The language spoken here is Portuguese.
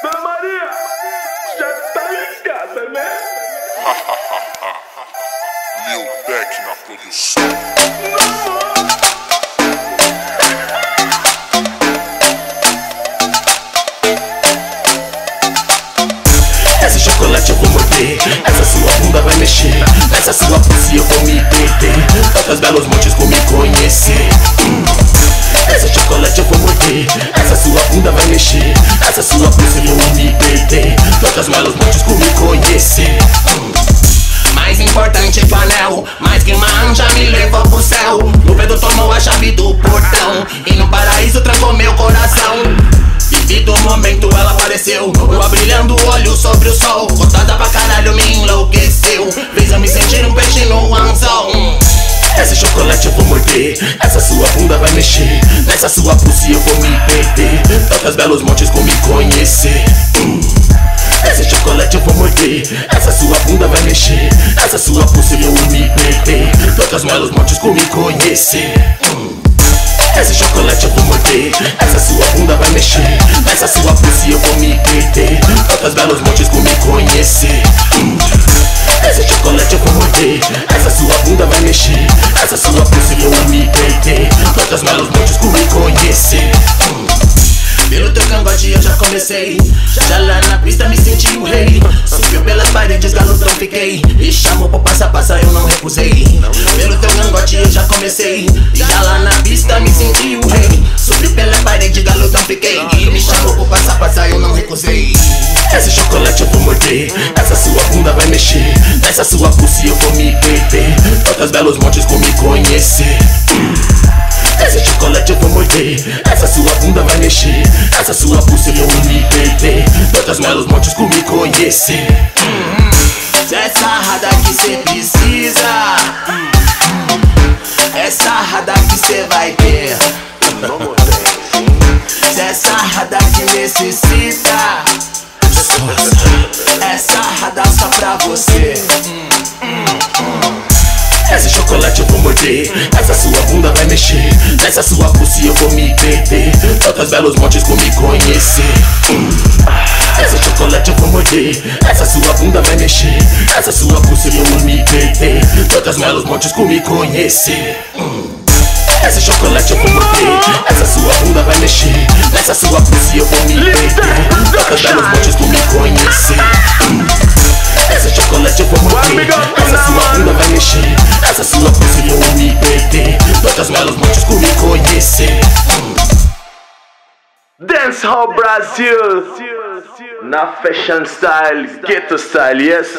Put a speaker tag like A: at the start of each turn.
A: Dona Maria, já tá em casa, né?
B: Meu Beck na produção.
C: Esse chocolate eu vou morder, essa sua bunda vai mexer, nessa sua pussy eu vou me perder, Tantas belos montes como me conhecer. Hum. Esse chocolate eu vou morder, sua bunda vai mexer. Essa sua pose eu vou me perder. Trocas malos montes por me conhecer. Hum. Mais importante panel o anel Mas quem manja me levou pro céu. No Pedro tomou a chave do portão. E no paraíso trancou meu coração. Vivido o momento ela apareceu. Eu brilhando o olho sobre o sol. Cotada pra caralho me enlouqueceu. Fez eu me sentir um peixe no anzol. Nessa sua pulse eu vou me perder. Tantas belos montes com me conhecer. Hum. Esse chocolate eu vou morder. Essa sua bunda vai mexer. Essa sua pulse eu vou me perder. Tantas belos montes com me conhecer. Hum. Esse chocolate eu vou morder. Essa sua bunda vai mexer. Essa sua pulse eu vou me perder. Tantas belos montes com me conhecer. Hum. Esse chocolate eu vou morder. Essa sua bunda vai mexer. comecei Já lá na pista me senti um rei Subiu pelas paredes, galotão fiquei. Me chamou pro passa passa, eu não recusei. Pelo teu gangote eu já comecei. Já lá na pista me senti um rei. Subiu pela paredes galotão fiquei. E me chamou pro passa passa, eu não recusei. Esse chocolate eu vou morder. Essa sua bunda vai mexer. Nessa sua pussy eu vou me beber Tantas belos montes por me conhecer. Esse chocolate eu vou morder. Essa sua bunda vai mexer. Essa sua pussy Altas, belos Montes, com me conhecer. Se é sarrada que cê precisa. Hum. É sarrada que cê vai ter. Se é sarrada que necessita. É sarrada só pra você. Esse chocolate eu vou morder. Essa sua bunda vai mexer. Nessa sua pulse eu vou me perder. Tantas belos montes com me conhecer. Hum chocolate eu vou morder. Essa sua bunda vai mexer. Essa sua pulsa eu vou me perder. Todas melos montes com me conhecer. Hum. Essa chocolate eu vou morder. Essa sua bunda vai mexer. Essa sua pulsa eu vou me perder. Todas melos montes com me conhecer. Hum. Essa chocolate eu vou morder. Essa sua bunda vai mexer. Essa sua pulsa eu vou me perder. Todas melos montes com me conhecer. Hum.
A: Dancehall Brasil. Not fashion style, ghetto style, yes.